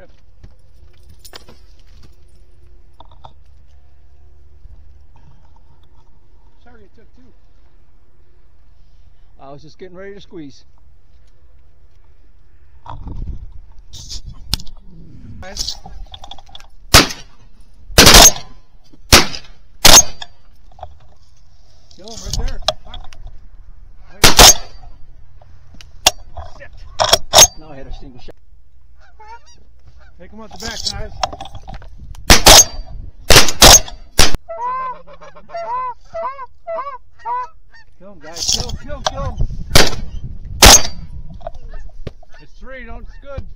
Rip. Sorry it took two. I was just getting ready to squeeze. Guys. Kill him right there. Fuck. Sit. Now I had a single shot. Take them out the back, guys. Kill him, guys. Kill him, kill him, kill him. It's three, don't, it's good.